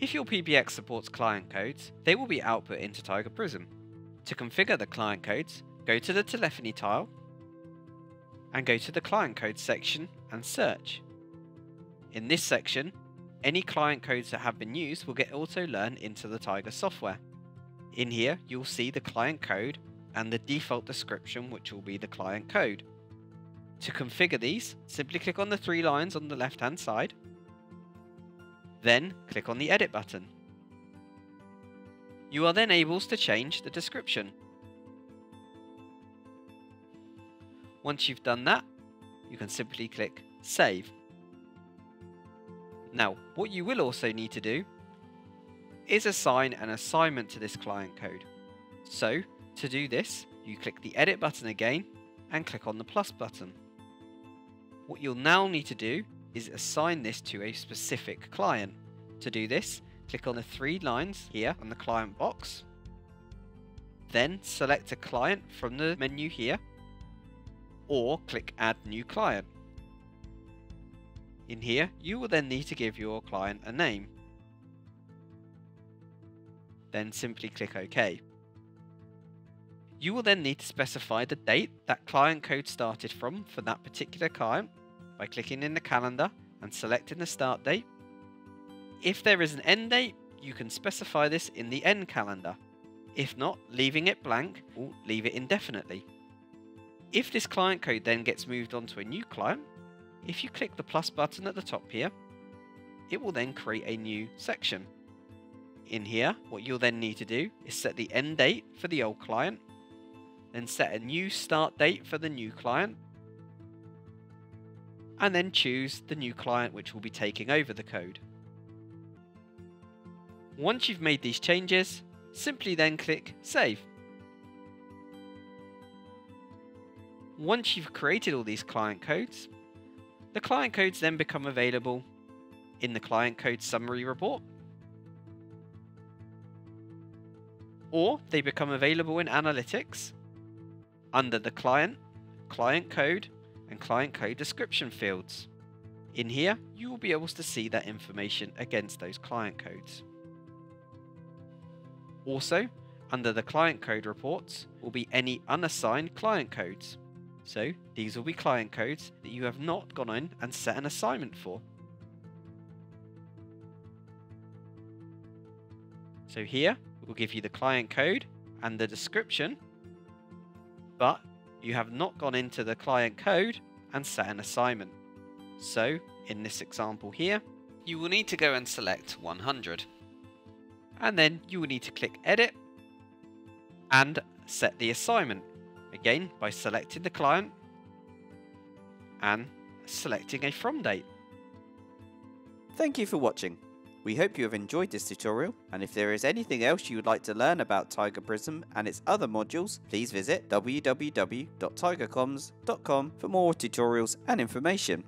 If your PBX supports client codes, they will be output into Tiger Prism. To configure the client codes, go to the telephony tile and go to the client codes section and search. In this section, any client codes that have been used will get auto-learned into the Tiger software. In here, you'll see the client code and the default description which will be the client code. To configure these, simply click on the three lines on the left hand side, then click on the edit button. You are then able to change the description. Once you've done that, you can simply click save. Now, what you will also need to do is assign an assignment to this client code. So, to do this, you click the edit button again and click on the plus button. What you'll now need to do is assign this to a specific client. To do this, click on the three lines here on the client box. Then select a client from the menu here or click add new client. In here, you will then need to give your client a name. Then simply click OK. You will then need to specify the date that client code started from for that particular client by clicking in the calendar and selecting the start date. If there is an end date, you can specify this in the end calendar. If not, leaving it blank will leave it indefinitely. If this client code then gets moved on to a new client, if you click the plus button at the top here, it will then create a new section. In here, what you'll then need to do is set the end date for the old client, then set a new start date for the new client, and then choose the new client which will be taking over the code. Once you've made these changes, simply then click Save. Once you've created all these client codes, the client codes then become available in the client code summary report, or they become available in analytics under the client, client code, and client code description fields. In here, you will be able to see that information against those client codes. Also, under the client code reports will be any unassigned client codes. So these will be client codes that you have not gone in and set an assignment for. So here we'll give you the client code and the description, but you have not gone into the client code and set an assignment. So in this example here, you will need to go and select 100. And then you will need to click edit and set the assignment. Again, by selecting the client and selecting a from date. Thank you for watching. We hope you have enjoyed this tutorial and if there is anything else you would like to learn about Tiger Prism and its other modules, please visit www.tigercomms.com for more tutorials and information.